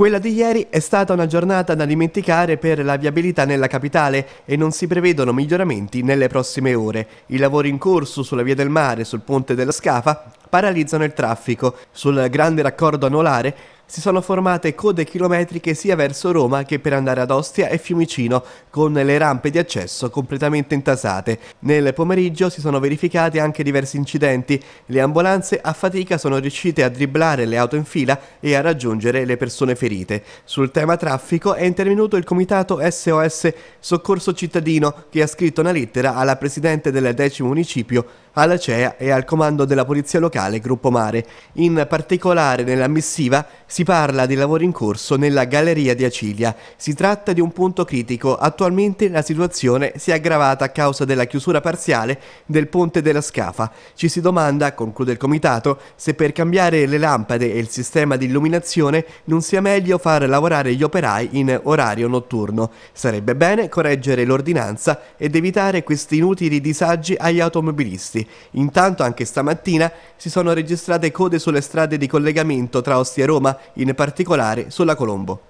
Quella di ieri è stata una giornata da dimenticare per la viabilità nella capitale e non si prevedono miglioramenti nelle prossime ore. I lavori in corso sulla via del mare sul ponte della Scafa paralizzano il traffico. Sul grande raccordo anulare si sono formate code chilometriche sia verso Roma che per andare ad Ostia e Fiumicino, con le rampe di accesso completamente intasate. Nel pomeriggio si sono verificati anche diversi incidenti. Le ambulanze a fatica sono riuscite a dribblare le auto in fila e a raggiungere le persone ferite. Sul tema traffico è intervenuto il comitato SOS Soccorso Cittadino che ha scritto una lettera alla presidente del decimo municipio alla CEA e al comando della Polizia Locale Gruppo Mare. In particolare nella missiva si parla di lavori in corso nella galleria di Acilia. Si tratta di un punto critico. Attualmente la situazione si è aggravata a causa della chiusura parziale del ponte della Scafa. Ci si domanda, conclude il comitato, se per cambiare le lampade e il sistema di illuminazione non sia meglio far lavorare gli operai in orario notturno. Sarebbe bene correggere l'ordinanza ed evitare questi inutili disagi agli automobilisti. Intanto anche stamattina si sono registrate code sulle strade di collegamento tra Ostia e Roma, in particolare sulla Colombo.